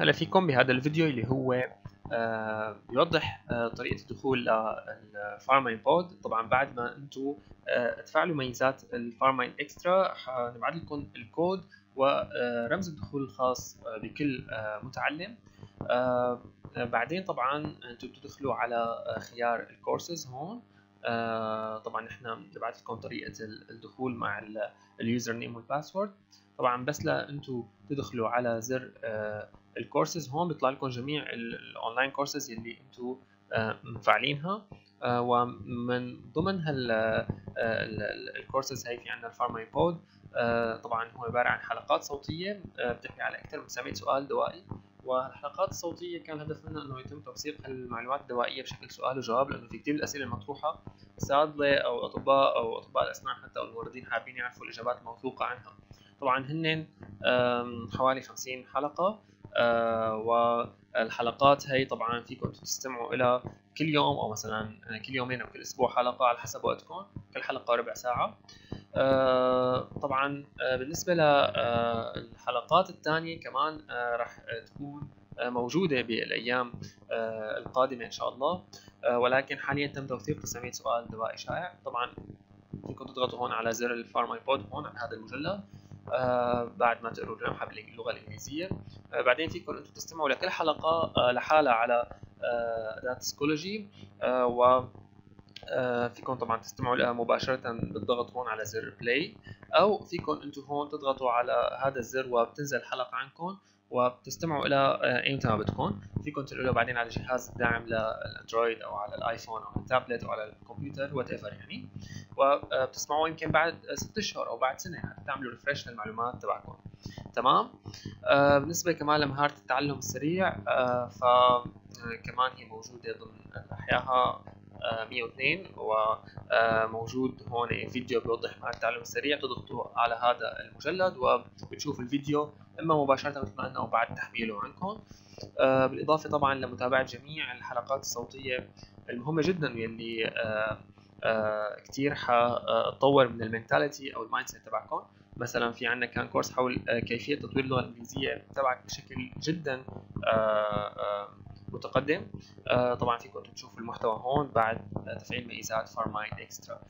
هلا فيكم بهذا الفيديو اللي هو آه بيوضح آه طريقة الدخول للفارماين بود طبعا بعد ما أنتم آه تفعلوا ميزات الفارماين Extra حنبعث لكم الكود ورمز الدخول الخاص بكل متعلم. بعدين طبعا أنتم بتدخلوا على خيار الكورسز هون. طبعا نحن بنبعث لكم طريقة الدخول مع ال username وال password طبعا بس لانتم تدخلوا على زر الكورسز هون بيطلع لكم جميع ال online courses اللي أنتم مفعلينها. ومن ضمن هال الكورسز هي في عندنا الفارما بود طبعا هو عبارة عن حلقات صوتية بتحكي على أكثر من 900 سؤال دوائي. والحلقات الصوتيه كان الهدف منها إنه يتم توثيق المعلومات الدوائية بشكل سؤال وجواب لأنه في كثير الأسئلة المطروحة. صيادله أو أطباء أو أطباء الاسنان حتى أو الممرضين حابين يعرفوا الإجابات الموثوقه عنها. طبعا هن حوالي 50 حلقة آه والحلقات هي طبعا فيكم تستمعوا إلى كل يوم أو مثلا كل يومين أو كل أسبوع حلقة على حسب وقتكم. كل حلقة ربع ساعة. آه طبعا آه بالنسبة للحلقات الثانية كمان راح تكون موجودة بالأيام القادمة إن شاء الله. ولكن حاليا تم توثيق 900 سؤال دوائي شائع. طبعا فيكم تضغطوا هون على زر الفارماي بود هون على هذا المجلد آه بعد ما تقروا اللوحة باللغة الإنجليزية. آه بعدين فيكم أنتم تستمعوا لكل حلقة آه لحالها على أداة Schoology و فيكم طبعا تستمعوا لها مباشرة بالضغط هون على زر play أو فيكم أنتم هون تضغطوا على هذا الزر وبتنزل الحلقة عندكم وبتستمعوا إلى ايمتى ما بدكم. فيكم تنقلوا بعدين على جهاز داعم للأندرويد أو على الآيفون أو التابلت أو على الكمبيوتر whatever يعني وبتسمعوه يمكن بعد ست أشهر أو بعد سنة حتى تعملوا ريفرش للمعلومات تبعكم. تمام؟ آه بالنسبة كمان لمهارة التعلم السريع آه فكمان هي موجودة ضمن أحياها. 102 وموجود هون فيديو بيوضح مهارة التعلم السريع. تضغطوا على هذا المجلد وبتشوفوا الفيديو إما مباشرة مثل ما قلنا أو بعد تحميله عندكم. بالإضافة طبعا لمتابعة جميع الحلقات الصوتية المهمة جدا يلي كثير حتطور من ال mentality أو ال mindset تبعكم. مثلا في عندنا كان course حول كيفية تطوير اللغة الإنجليزية تبعك بشكل جدا متقدم. طبعا فيكم تشوفوا المحتوى هون بعد تفعيل ميزات فارماين Extra.